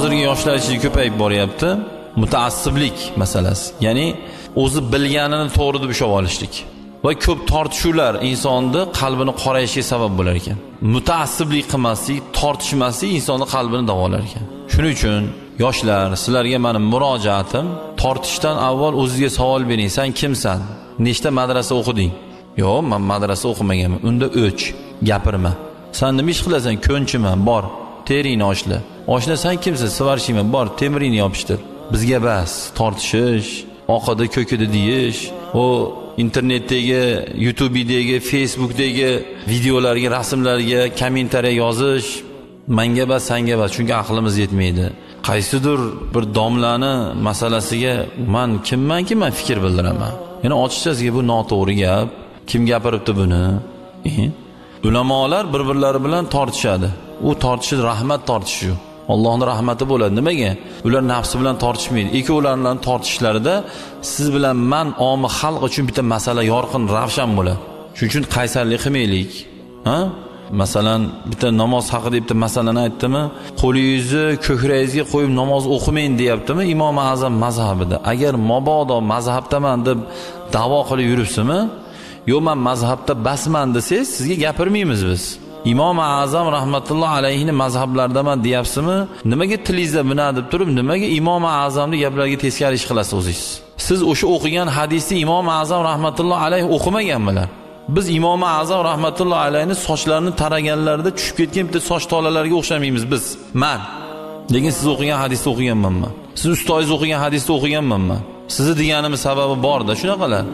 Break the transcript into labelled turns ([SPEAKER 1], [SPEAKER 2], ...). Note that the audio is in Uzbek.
[SPEAKER 1] hozirgi yoshlar ichida ko'payib boryapti. Mutaassiblik masalasi. Ya'ni o'zi bilganini to'g'ri deb ushlab olishlik. Va ko'p tortishuvlar insonni qalbini qorayishiga sabab bo'lar ekan. Mutaassiblik qilmaslik tortishmaslik insonni qalbini davolar ekan. Shuning uchun yoshlar sizlarga mani murojaatim tortishdan avval o'zizga savol bering. San kimsan? Nechta madrasa o'qiding? Yo'q man madrasa o'qimaganman. Unda o'ch gapirma. San nima ish qilasan? Ko'nchiman bor. Teringni oshla. Oshna san kimsan? Svarshiyman bor temiringni yopishtir. Bizga bas tortishish oqida ko'kida deyish. U internetdagi youtubedagi facebookdagi videolarga rasmlarga kommentariya yozish. Manga bas sanga bas. Chunki aqlimiz yetmaydi. Qaysidir bir domlani masalasiga man kimmanki man fikr bildiraman. Ya'ni ochiqchasiga bu noto'g'ri gap. Kim gapiribdi buni? E? Ulamolar bir birlari bilan tortishadi. U tortishi rahmat tortishu allohni rahmati bo'ladi. Nimaga? Ular nafsi bilan tortishmaydi. Ikkovlari bilan tortishlarida siz bilan man omi xalq uchun bitta masala yorqin ravshan bo'ladi. Shuning uchun qaysarlik qilmaylik. Ha? Masalan bitta namoz haqida bitta masalani aytdimi? Qo'lingizni ko'kragingizga qo'yib namoz o'qimang deyaptimi? Imom azam mazhabida. Agar mabodo mazhabdaman deb davo qilib yuribsizmi? Yo'q man mazhabda basman desangiz sizga gapirmaymiz biz. Imom azam rahmatulloh alayhini mazhablaridaman deyapsizmi? Nimaga tilingizda buna deb turib nimaga imom azamni gaplariga teskari ish qilasiz o'zingiz? Siz o'sha o'qigan hadisni imom azam rahmatulloh alayhi o'qimaganmilar. Biz imom azam rahmatulloh alayhini sochlarini taraganlarida tushib ketgan bitta soch tolalariga o'xshamaymiz biz man. Lekin siz o'qigan hadisni o'qiganmanman. Siz ustozingiz o'qigan hadisni o'qiganmanman. Sizni deganimni sababi borda shunaqalar.